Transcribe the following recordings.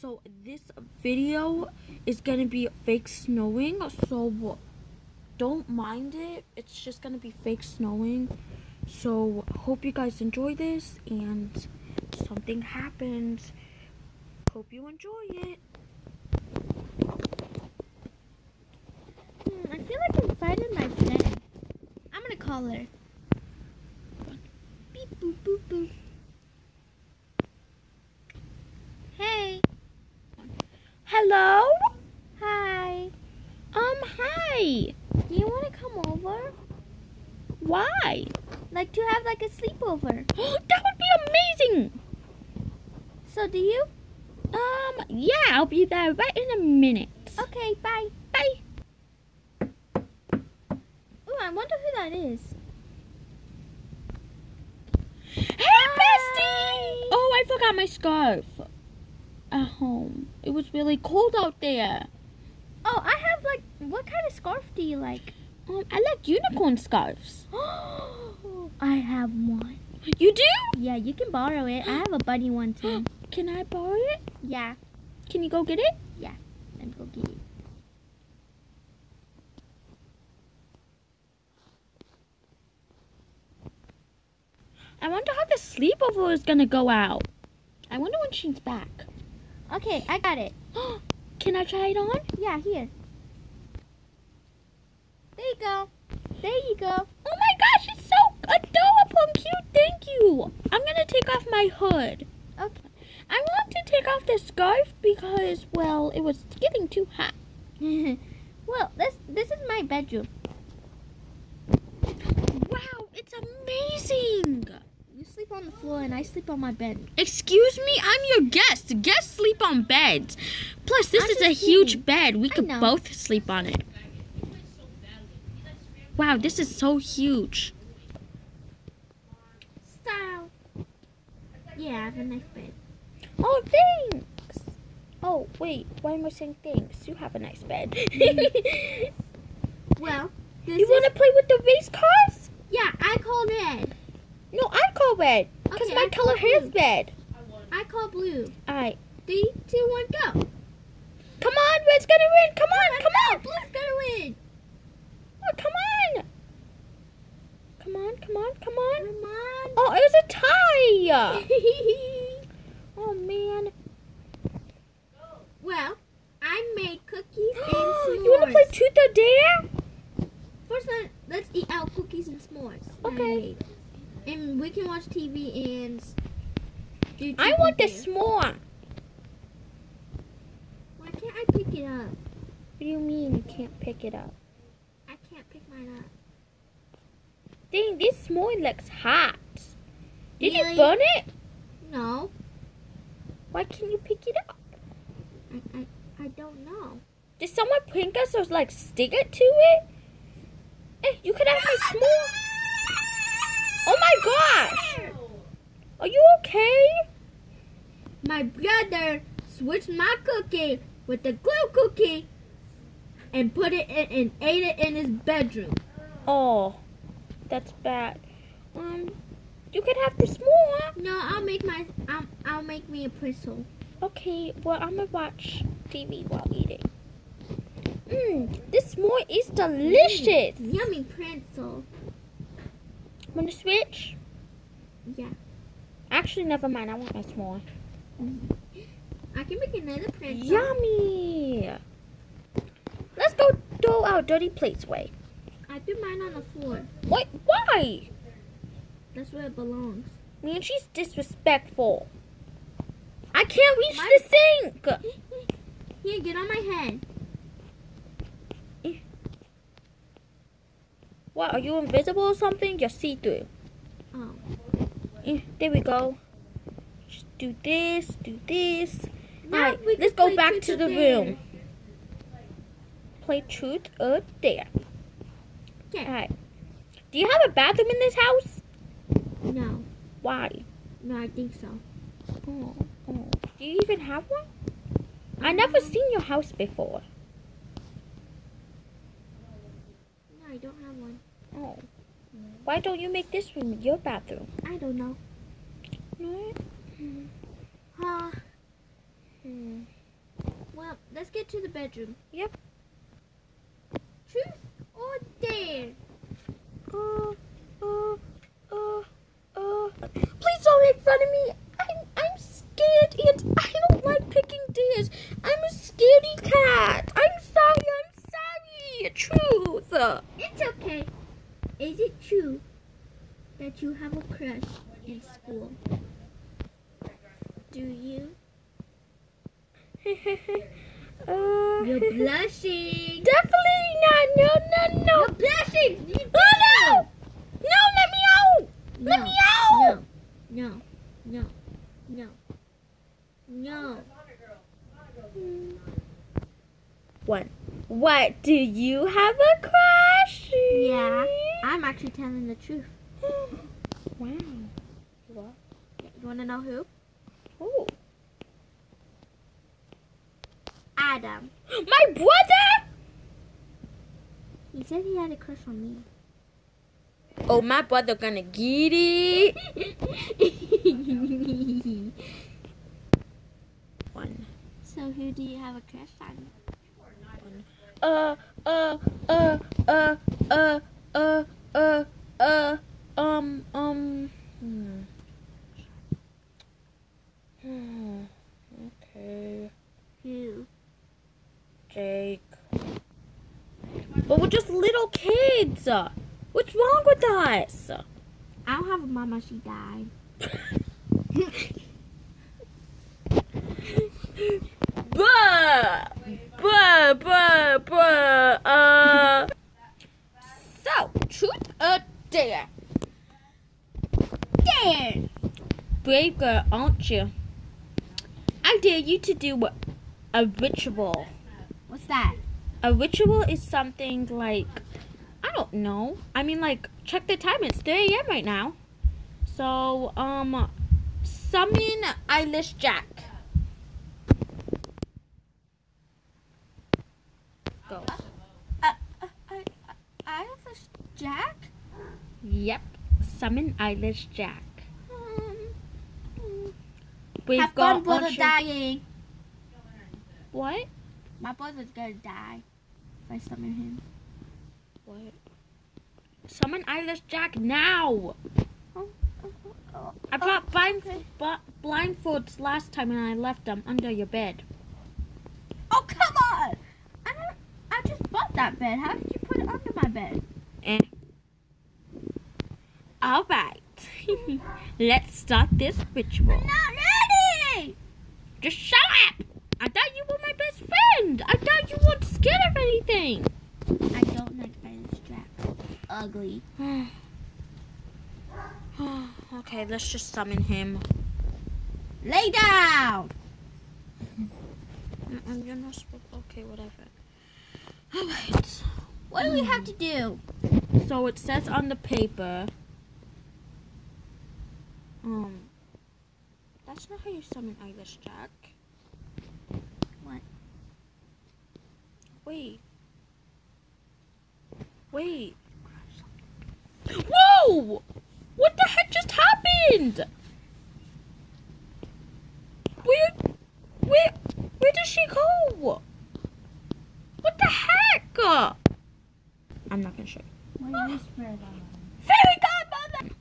so this video is gonna be fake snowing, so don't mind it. It's just gonna be fake snowing. So hope you guys enjoy this and something happens. Hope you enjoy it. Hmm, I feel like I'm finding my friend. I'm gonna call her. Beep boop boop boop. Hey. Hello? Hi. Um, hi. Do you want to come over? Why? Like to have like a sleepover. that would be amazing. So do you? Um, yeah, I'll be there right in a minute. Okay, bye. Bye. Oh, I wonder who that is. Hey, bestie! Oh, I forgot my scarf at home. It was really cold out there. Oh, I have like, what kind of scarf do you like? Um, I like unicorn scarves. I have one. You do? Yeah, you can borrow it. I have a bunny one too. Can I borrow it? Yeah, Can you go get it? Yeah, let me go get it. I wonder how the sleepover is gonna go out. I wonder when she's back. Okay, I got it. Can I try it on? Yeah, here. There you go. There you go. My hood. Okay. I want to take off the scarf because, well, it was getting too hot. well, this this is my bedroom. Wow, it's amazing. You sleep on the floor and I sleep on my bed. Excuse me, I'm your guest. Guests sleep on beds. Plus, this I'm is a huge kidding. bed. We could both sleep on it. Wow, this is so huge. Yeah, I have a nice bed. Oh, thanks. Oh, wait, why am I saying thanks? You have a nice bed. Well, this you is, want to play with the race cars? yeah, I call red. No, I call red. Because Okay, my I color hair's blue. red. I call blue. Alright. Three, two, one, go. Come on, red's gonna win. Come on, come on. Blue's gonna win. Oh, come on. Come on, come on, come on. Come on. Oh, it was a tie. Oh, man. well, I made cookies and s'mores. you want to play truth or dare? First, let, let's eat our cookies and s'mores. Okay. And we can watch TV and do I want the s'more. Why can't I pick it up? What do you mean you can't pick it up? I can't pick mine up. Dang, this s'more looks hot. Did Really? you burn it? No, Why can't you pick it up? I, I, I don't know. Did someone prank us or like stick it to it? Eh, you could have my s'more. Oh my gosh! Are you okay? My brother switched my cookie with the glue cookie and put it in and ate it in his bedroom. Oh, that's bad. Um, you could have the s'more. No, I'll make my I'll, I'll make me a pretzel. Okay, well, I'm gonna watch TV while eating. Mmm, this s'more is delicious. Yummy pretzel. Wanna switch? Yeah. Actually, never mind. I want my s'more. I can make another pretzel. Yummy. Let's go throw our dirty plates away. I threw mine on the floor. What? Why? That's where it belongs. Man, she's disrespectful. I can't reach My- the sink. Here, get on my head. What? Are you invisible or something? You're see-through. Oh. Eh, There we go. Just do this, do this. Now Alright, we let's go back to the room. Play truth or dare. Alright. Do you have a bathroom in this house? No. Why? No, I think so. Oh, oh. Do you even have one? I never seen your house before. No, I don't have one. Oh. Why don't you make this room your bathroom? I don't know. No. Uh, Hmm. Well, let's get to the bedroom. Yep. Truth or dare? Please don't make fun of me. I'm, I'm scared and I don't like picking dares. I'm a scaredy cat. I'm sorry. I'm sorry. Truth. It's okay. Is it true that you have a crush in school? Do you? You're blushing. Definitely. No, no, no. You're blushing. You. Oh, no. No, let me out. Let No, me out. No, no, no, no, no. What? What? Do you have a crush? Yeah, I'm actually telling the truth. wow. What? You want to know who? Oh. Adam. My brother? He said he had a crush on me. Oh, my brother gonna get it. One. so who do you have a crush on? Uh, uh, uh, uh, uh, uh, uh, uh, um, um. Hmm. Hmm. Okay. Who? Jake. But we're just little kids. What's wrong with us? I don't have a mama. She died. Buh! Buh, buh, buh, uh. So, truth or dare? Dare. Brave girl, aren't you? I dare you to do a ritual. What's that? A ritual is something like, I don't know. I mean, like, check the time. It's 3 a.m. right now. So, um, summon Eyeless Jack. Go. Uh, uh, I, I have Jack. Yep. Summon Eyeless Jack. Um. We've have got fun, brother dying. What? My brother's gonna die if I summon him. What? Summon Eyeless Jack now! Oh, oh, oh, I brought blind, blindfolds last time and I left them under your bed. oh, come on! I don't. I just bought that bed. How did you put it under my bed? Eh. Alright. Let's start this ritual. Not ready. Just shut up! I thought you were my best friend! I thought you weren't scared of anything! I don't like Eyeless Jack. Ugly. okay, let's just summon him. Lay down. Mm, You're not supposed Okay, whatever. Alright. What do we have to do? So it says on the paper. Um. That's not how you summon Eyeless Jack. What? Wait. Wait. Whoa! What the heck just happened? Where, where, where did she go? What the heck? I'm not gonna show you. What is Fairy godmother!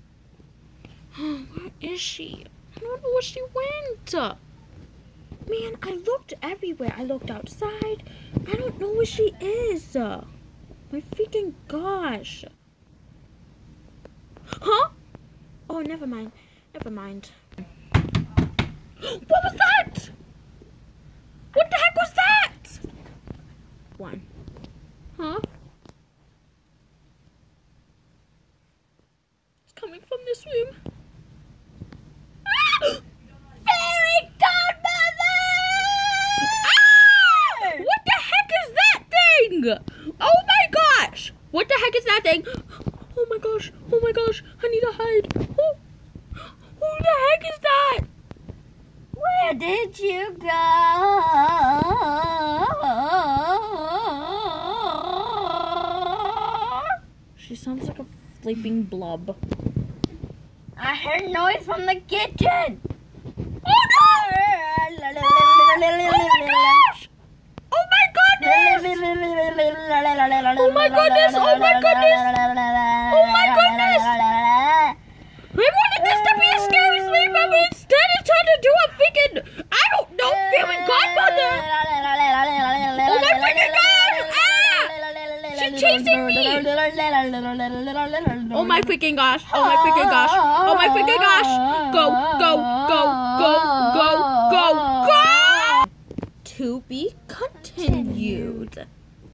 where is she? I don't know where she went. Man, I looked everywhere. I looked outside. I don't know where she is. My freaking gosh. Huh? Oh, never mind. Never mind. What was that? What the heck was that? One. Huh? It's coming from this room. Ah! Fairy godmother! Ah! What the heck is that thing? Oh my gosh! What the heck is that thing? Oh my gosh! Oh my gosh! I need to hide. Oh, who the heck is that? Where did you go? She sounds like a sleeping blob. I heard noise from the kitchen. Oh no! Oh my goodness! Oh my goodness! Oh my goodness! I wanted this to be a scary sleep movie. Instead, it turned into a freaking I don't know, feeling godmother. Oh my freaking god! Ah! She's chasing me. Oh my freaking gosh! Oh my freaking gosh! Oh my freaking gosh! Go, go, go, go, go, go, go! To be continued.